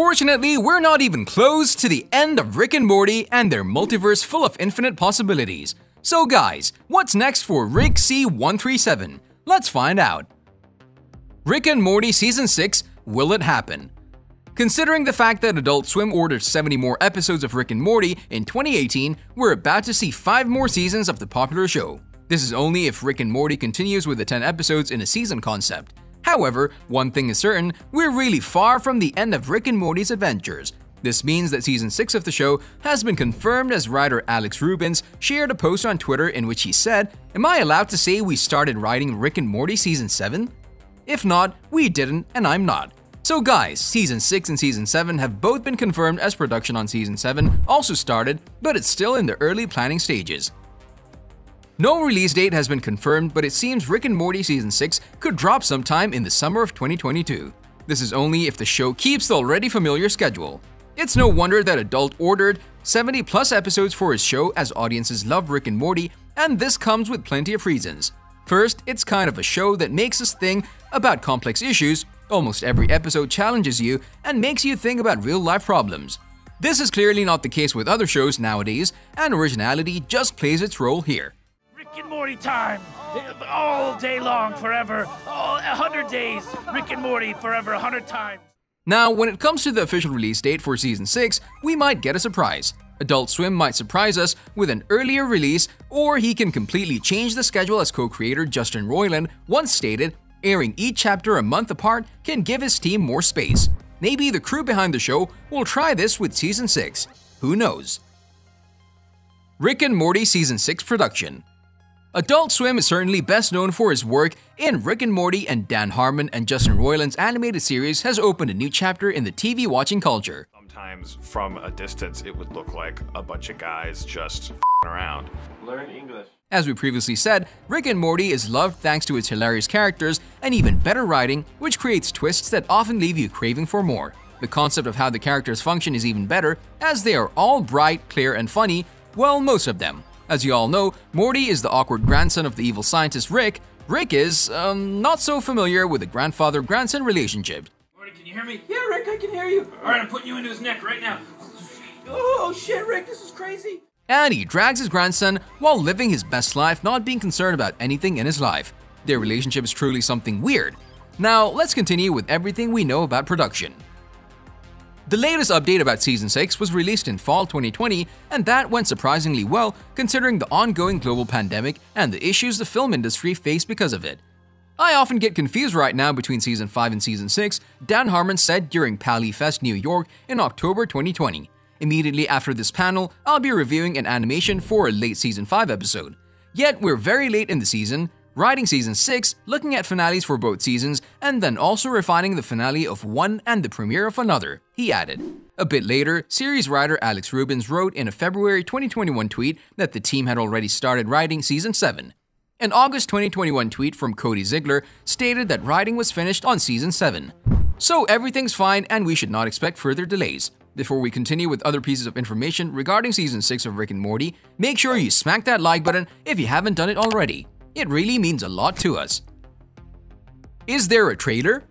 Unfortunately, we're not even close to the end of Rick and Morty and their multiverse full of infinite possibilities. So guys, what's next for Rick C137? Let's find out. Rick and Morty Season 6 Will It Happen? Considering the fact that Adult Swim ordered 70 more episodes of Rick and Morty in 2018, we're about to see 5 more seasons of the popular show. This is only if Rick and Morty continues with the 10 episodes in a season concept. However, one thing is certain, we're really far from the end of Rick and Morty's adventures. This means that season 6 of the show has been confirmed as writer Alex Rubens shared a post on Twitter in which he said, Am I allowed to say we started writing Rick and Morty season 7? If not, we didn't and I'm not. So guys, season 6 and season 7 have both been confirmed as production on season 7 also started, but it's still in the early planning stages. No release date has been confirmed, but it seems Rick and Morty Season 6 could drop sometime in the summer of 2022. This is only if the show keeps the already familiar schedule. It's no wonder that Adult ordered 70 plus episodes for his show as audiences love Rick and Morty, and this comes with plenty of reasons. First, it's kind of a show that makes us think about complex issues. Almost every episode challenges you and makes you think about real life problems. This is clearly not the case with other shows nowadays, and originality just plays its role here. Rick and Morty time. All day long, forever. All a hundred days. Rick and Morty forever, a hundred times. Now, when it comes to the official release date for season 6, we might get a surprise. Adult Swim might surprise us with an earlier release, or he can completely change the schedule as co-creator Justin Roiland once stated, airing each chapter a month apart can give his team more space. Maybe the crew behind the show will try this with season 6. Who knows? Rick and Morty Season 6 production Adult Swim is certainly best known for his work in Rick and Morty and Dan Harmon and Justin Roiland's animated series has opened a new chapter in the TV watching culture. Sometimes from a distance it would look like a bunch of guys just around. Learn English. As we previously said, Rick and Morty is loved thanks to its hilarious characters and even better writing, which creates twists that often leave you craving for more. The concept of how the characters function is even better, as they are all bright, clear, and funny, well, most of them. As you all know, Morty is the awkward grandson of the evil scientist Rick. Rick is, um, not so familiar with the grandfather grandson relationship. Morty, can you hear me? Yeah, Rick, I can hear you. All right, I'm putting you into his neck right now. Oh shit, Rick, this is crazy. And he drags his grandson while living his best life, not being concerned about anything in his life. Their relationship is truly something weird. Now, let's continue with everything we know about production. The latest update about Season 6 was released in fall 2020, and that went surprisingly well considering the ongoing global pandemic and the issues the film industry faced because of it. I often get confused right now between Season 5 and Season 6, Dan Harmon said during PaleyFest New York in October 2020. Immediately after this panel, I'll be reviewing an animation for a late Season 5 episode. Yet we're very late in the season, writing season 6, looking at finales for both seasons, and then also refining the finale of one and the premiere of another, he added. A bit later, series writer Alex Rubens wrote in a February 2021 tweet that the team had already started writing season 7. An August 2021 tweet from Cody Ziegler stated that writing was finished on season 7. So everything's fine and we should not expect further delays. Before we continue with other pieces of information regarding season 6 of Rick and Morty, make sure you smack that like button if you haven't done it already. It really means a lot to us. Is there a trailer?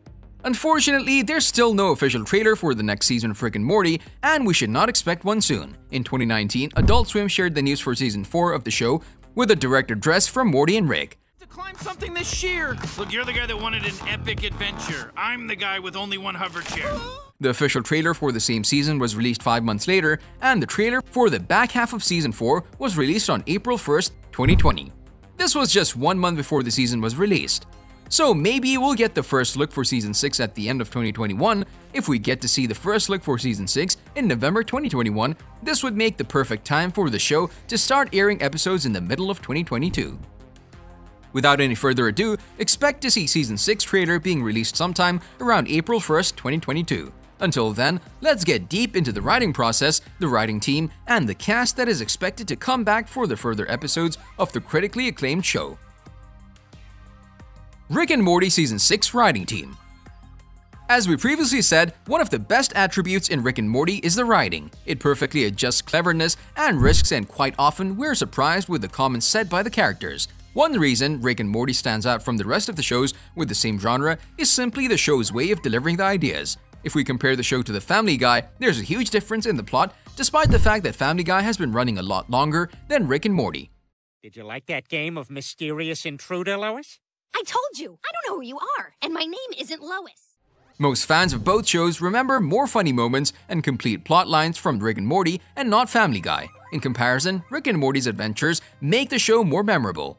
Unfortunately, there's still no official trailer for the next season of Rick and Morty, and we should not expect one soon. In 2019, Adult Swim shared the news for season 4 of the show with a director dress from Morty and Rick. to climb something this sheer. Look, you're the guy that wanted an epic adventure. I'm the guy with only one hover chair. The official trailer for the same season was released 5 months later, and the trailer for the back half of season 4 was released on April 1st, 2020. This was just one month before the season was released. So maybe we'll get the first look for season 6 at the end of 2021. If we get to see the first look for season 6 in November 2021, this would make the perfect time for the show to start airing episodes in the middle of 2022. Without any further ado, expect to see season 6 trailer being released sometime around April 1st, 2022. Until then, let's get deep into the writing process, the writing team, and the cast that is expected to come back for the further episodes of the critically acclaimed show. Rick and Morty Season 6 Writing Team As we previously said, one of the best attributes in Rick and Morty is the writing. It perfectly adjusts cleverness and risks and quite often we're surprised with the comments said by the characters. One reason Rick and Morty stands out from the rest of the shows with the same genre is simply the show's way of delivering the ideas. If we compare the show to The Family Guy, there's a huge difference in the plot, despite the fact that Family Guy has been running a lot longer than Rick and Morty. Did you like that game of Mysterious Intruder, Lois? I told you, I don't know who you are, and my name isn't Lois. Most fans of both shows remember more funny moments and complete plot lines from Rick and Morty and not Family Guy. In comparison, Rick and Morty's adventures make the show more memorable.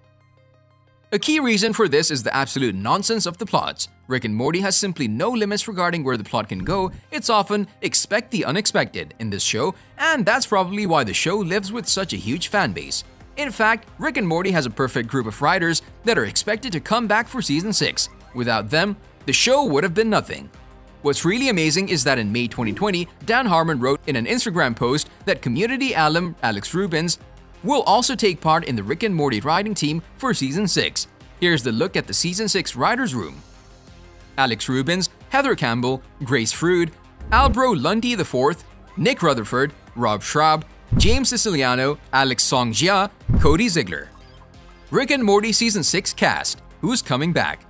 A key reason for this is the absolute nonsense of the plots. Rick and Morty has simply no limits regarding where the plot can go, it's often expect the unexpected in this show, and that's probably why the show lives with such a huge fan base. In fact, Rick and Morty has a perfect group of writers that are expected to come back for season 6. Without them, the show would have been nothing. What's really amazing is that in May 2020, Dan Harmon wrote in an Instagram post that community alum Alex Rubens will also take part in the Rick and Morty writing team for Season 6. Here's the look at the Season 6 writer's room. Alex Rubens, Heather Campbell, Grace Frood, Albro Lundy IV, Nick Rutherford, Rob Schrab, James Siciliano, Alex Songjia, Cody Ziegler. Rick and Morty Season 6 cast Who's coming back?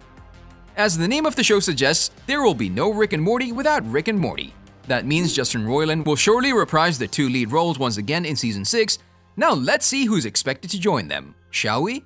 As the name of the show suggests, there will be no Rick and Morty without Rick and Morty. That means Justin Roiland will surely reprise the two lead roles once again in Season 6 now let's see who's expected to join them, shall we?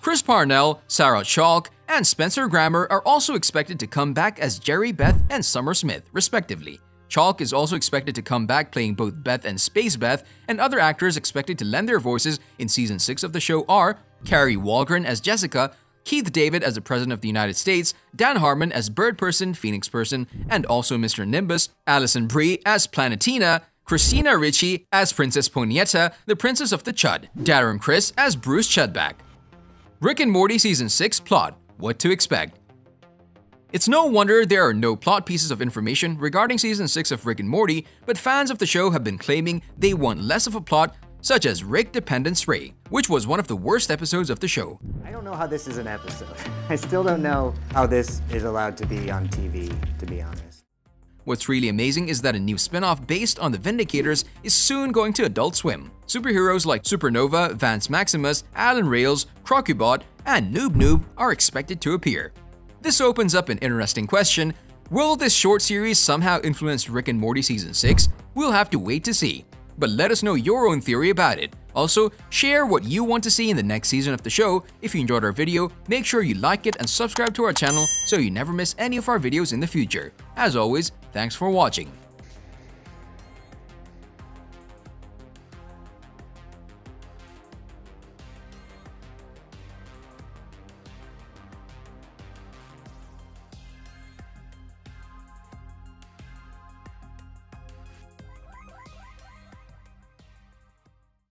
Chris Parnell, Sarah Chalke, and Spencer Grammer are also expected to come back as Jerry Beth and Summer Smith, respectively. Chalke is also expected to come back playing both Beth and Space Beth, and other actors expected to lend their voices in season 6 of the show are Kari Wahlgren as Jessica, Keith David as the President of the United States, Dan Harmon as Bird Person, Phoenix Person, and also Mr. Nimbus, Alison Brie as Planetina, Christina Ricci as Princess Ponietta, the Princess of the Chud, Darren Criss as Bruce Chutback. Rick and Morty Season 6 Plot What to Expect It's no wonder there are no plot pieces of information regarding Season 6 of Rick and Morty, but fans of the show have been claiming they want less of a plot such as Rickdependence Spray, which was one of the worst episodes of the show. I don't know how this is an episode. I still don't know how this is allowed to be on TV, to be honest. What's really amazing is that a new spin-off based on the Vindicators is soon going to Adult Swim. Superheroes like Supernova, Vance Maximus, Alan Rails, Crocubot, and Noob Noob are expected to appear. This opens up an interesting question. Will this short series somehow influence Rick and Morty Season 6? We'll have to wait to see. But let us know your own theory about it. Also, share what you want to see in the next season of the show. If you enjoyed our video, make sure you like it and subscribe to our channel so you never miss any of our videos in the future. As always, thanks for watching.